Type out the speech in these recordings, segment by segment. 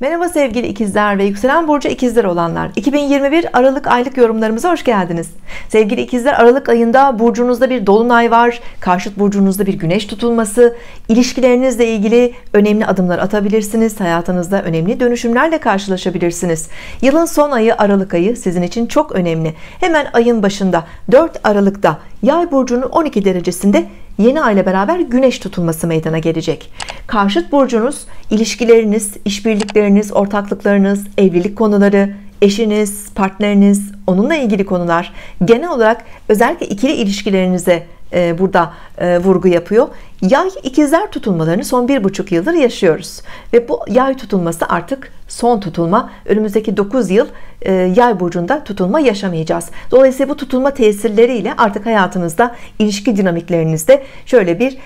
Merhaba sevgili ikizler ve yükselen burcu ikizler olanlar. 2021 Aralık aylık yorumlarımıza hoş geldiniz. Sevgili ikizler Aralık ayında burcunuzda bir dolunay var. Karşıt burcunuzda bir güneş tutulması. İlişkilerinizle ilgili önemli adımlar atabilirsiniz. Hayatınızda önemli dönüşümlerle karşılaşabilirsiniz. Yılın son ayı Aralık ayı sizin için çok önemli. Hemen ayın başında 4 Aralık'ta Yay burcunun 12 derecesinde yeni ay beraber güneş tutulması meydana gelecek. Karşıt burcunuz ilişkileriniz, işbirlikleriniz, ortaklıklarınız, evlilik konuları, eşiniz, partneriniz, onunla ilgili konular genel olarak özellikle ikili ilişkilerinize e, burada e, vurgu yapıyor. Yay ikizler tutulmalarını son bir buçuk yıldır yaşıyoruz ve bu yay tutulması artık son tutulma. Önümüzdeki 9 yıl e, yay burcunda tutulma yaşamayacağız. Dolayısıyla bu tutulma tesirleriyle artık hayatınızda ilişki dinamiklerinizde şöyle bir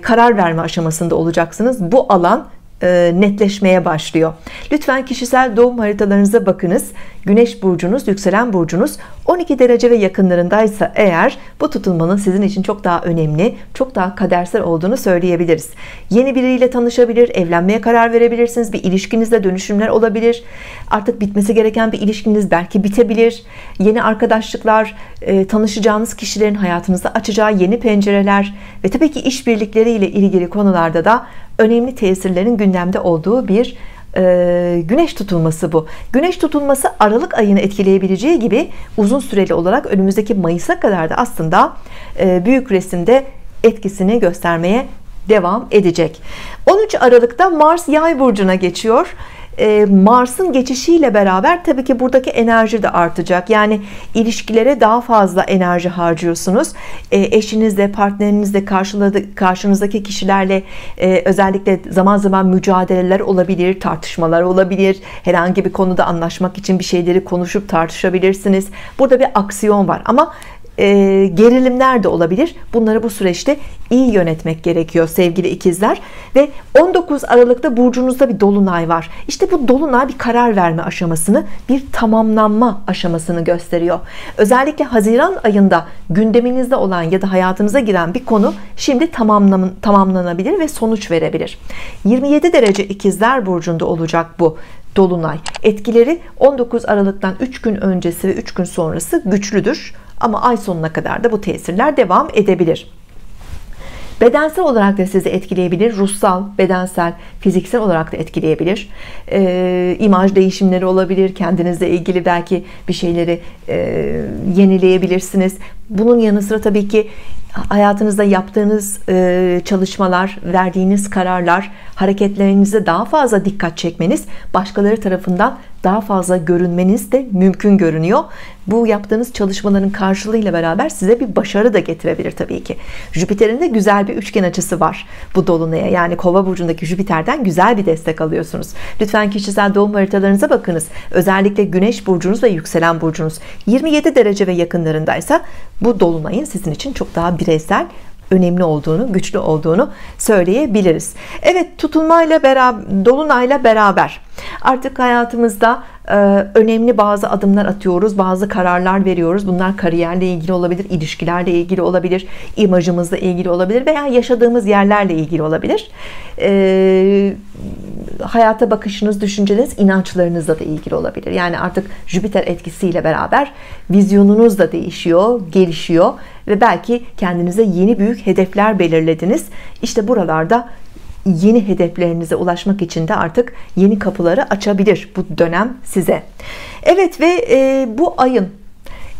karar verme aşamasında olacaksınız. Bu alan netleşmeye başlıyor. Lütfen kişisel doğum haritalarınıza bakınız. Güneş burcunuz, yükselen burcunuz 12 derece ve yakınlarındaysa eğer bu tutulmanın sizin için çok daha önemli, çok daha kadersel olduğunu söyleyebiliriz. Yeni biriyle tanışabilir, evlenmeye karar verebilirsiniz. Bir ilişkinizde dönüşümler olabilir. Artık bitmesi gereken bir ilişkiniz belki bitebilir. Yeni arkadaşlıklar, e, tanışacağınız kişilerin hayatınızda açacağı yeni pencereler ve tabii ki işbirlikleriyle ilgili konularda da önemli tesirlerin gündemde olduğu bir e, güneş tutulması bu. Güneş tutulması Aralık ayını etkileyebileceği gibi uzun süreli olarak önümüzdeki Mayıs'a kadar da aslında e, büyük resimde etkisini göstermeye devam edecek. 13 Aralık'ta Mars yay burcuna geçiyor e, Mars'ın geçişiyle beraber tabii ki buradaki enerji de artacak. Yani ilişkilere daha fazla enerji harcıyorsunuz. E, eşinizle partnerinizle karşınızdaki kişilerle e, özellikle zaman zaman mücadeleler olabilir tartışmalar olabilir. Herhangi bir konuda anlaşmak için bir şeyleri konuşup tartışabilirsiniz. Burada bir aksiyon var ama e, gerilimler de olabilir. Bunları bu süreçte iyi yönetmek gerekiyor sevgili ikizler. Ve 19 Aralık'ta burcunuzda bir dolunay var. İşte bu dolunay bir karar verme aşamasını, bir tamamlanma aşamasını gösteriyor. Özellikle Haziran ayında gündeminizde olan ya da hayatınıza giren bir konu şimdi tamamlan tamamlanabilir ve sonuç verebilir. 27 derece ikizler burcunda olacak bu dolunay. Etkileri 19 Aralık'tan 3 gün öncesi ve 3 gün sonrası güçlüdür. Ama ay sonuna kadar da bu tesirler devam edebilir. Bedensel olarak da sizi etkileyebilir. Ruhsal, bedensel, fiziksel olarak da etkileyebilir. E, imaj değişimleri olabilir. Kendinizle ilgili belki bir şeyleri e, yenileyebilirsiniz. Bunun yanı sıra tabii ki hayatınızda yaptığınız e, çalışmalar, verdiğiniz kararlar, hareketlerinize daha fazla dikkat çekmeniz, başkaları tarafından daha fazla görünmeniz de mümkün görünüyor. Bu yaptığınız çalışmaların karşılığıyla beraber size bir başarı da getirebilir tabii ki. Jüpiter'in de güzel bir üçgen açısı var bu dolunaya. Yani Kova burcundaki Jüpiter'den güzel bir destek alıyorsunuz. Lütfen kişisel doğum haritalarınıza bakınız. Özellikle Güneş burcunuz ve yükselen burcunuz 27 derece ve yakınlarındaysa bu dolunayın sizin için çok daha bireysel önemli olduğunu, güçlü olduğunu söyleyebiliriz. Evet, tutulmayla beraber, dolunayla beraber artık hayatımızda e, önemli bazı adımlar atıyoruz, bazı kararlar veriyoruz. Bunlar kariyerle ilgili olabilir, ilişkilerle ilgili olabilir, imajımızla ilgili olabilir veya yaşadığımız yerlerle ilgili olabilir. E, hayata bakışınız, düşünceleriniz, inançlarınızla da ilgili olabilir. Yani artık Jüpiter etkisiyle beraber vizyonunuz da değişiyor, gelişiyor ve belki kendinize yeni büyük hedefler belirlediniz. İşte buralarda yeni hedeflerinize ulaşmak için de artık yeni kapıları açabilir bu dönem size. Evet ve e, bu ayın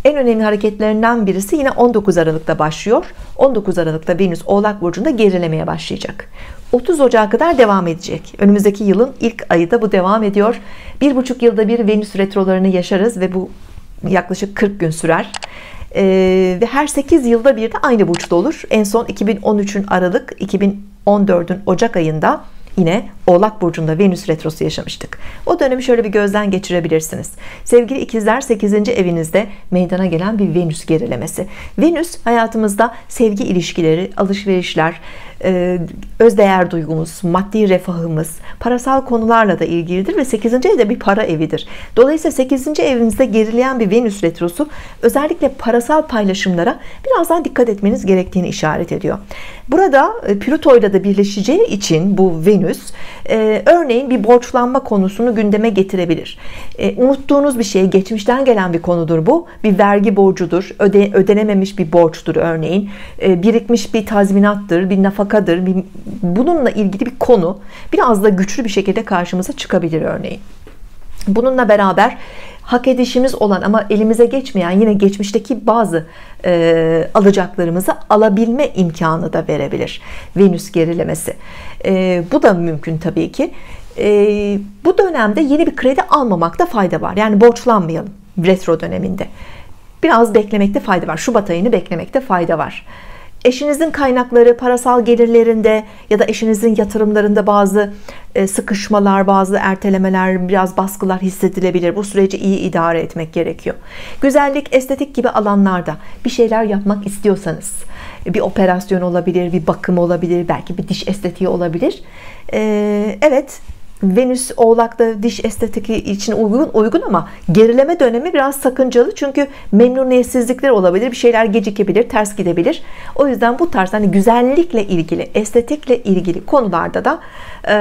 en önemli hareketlerinden birisi yine 19 Aralık'ta başlıyor. 19 Aralık'ta Venüs Oğlak Burcu'nda gerilemeye başlayacak. 30 Ocağı kadar devam edecek. Önümüzdeki yılın ilk ayı da bu devam ediyor. Bir buçuk yılda bir Venüs retrolarını yaşarız ve bu yaklaşık 40 gün sürer. Ee, ve her 8 yılda bir de aynı burçta olur. En son 2013'ün Aralık, 2014'ün Ocak ayında yine Oğlak Burcu'nda Venüs Retrosu yaşamıştık. O dönemi şöyle bir gözden geçirebilirsiniz. Sevgili ikizler 8. evinizde meydana gelen bir Venüs gerilemesi. Venüs hayatımızda sevgi ilişkileri, alışverişler, e, özdeğer duygumuz, maddi refahımız, parasal konularla da ilgilidir ve 8. evde bir para evidir. Dolayısıyla 8. evinizde gerileyen bir Venüs retrosu özellikle parasal paylaşımlara biraz daha dikkat etmeniz gerektiğini işaret ediyor. Burada e, Plüto ile de birleşeceği için bu Venüs Venüs e, örneğin bir borçlanma konusunu gündeme getirebilir. E, unuttuğunuz bir şey, geçmişten gelen bir konudur bu. Bir vergi borcudur, öde, ödenememiş bir borçtur örneğin. E, birikmiş bir tazminattır, bir nafakadır. Bir, bununla ilgili bir konu biraz da güçlü bir şekilde karşımıza çıkabilir örneğin. Bununla beraber hak edişimiz olan ama elimize geçmeyen yine geçmişteki bazı e, alacaklarımızı alabilme imkanı da verebilir Venüs gerilemesi. E, bu da mümkün tabii ki. E, bu dönemde yeni bir kredi almamakta fayda var. Yani borçlanmayalım retro döneminde. Biraz beklemekte fayda var. Şubat ayını beklemekte fayda var. Eşinizin kaynakları parasal gelirlerinde ya da eşinizin yatırımlarında bazı sıkışmalar bazı ertelemeler biraz baskılar hissedilebilir. Bu süreci iyi idare etmek gerekiyor. Güzellik estetik gibi alanlarda bir şeyler yapmak istiyorsanız bir operasyon olabilir bir bakım olabilir belki bir diş estetiği olabilir. E, evet Venüs Oğlak'ta diş estetiki için uygun uygun ama gerileme dönemi biraz sakıncalı. Çünkü memnuniyetsizlikler olabilir bir şeyler gecikebilir ters gidebilir. O yüzden bu tarz hani güzellikle ilgili estetikle ilgili konularda da e,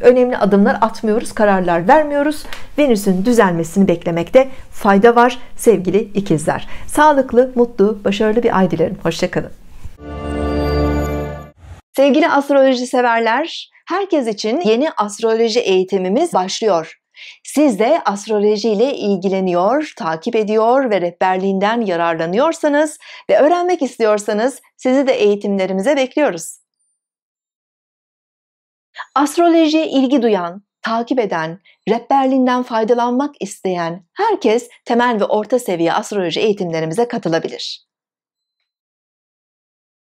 önemli adımlar atmıyoruz kararlar vermiyoruz. Venüs'ün düzelmesini beklemekte fayda var sevgili ikizler. Sağlıklı mutlu başarılı bir ay dilerim. Hoşçakalın sevgili astroloji severler Herkes için yeni astroloji eğitimimiz başlıyor. Siz de astroloji ile ilgileniyor, takip ediyor ve rehberliğinden yararlanıyorsanız ve öğrenmek istiyorsanız sizi de eğitimlerimize bekliyoruz. Astrolojiye ilgi duyan, takip eden, rehberliğinden faydalanmak isteyen herkes temel ve orta seviye astroloji eğitimlerimize katılabilir.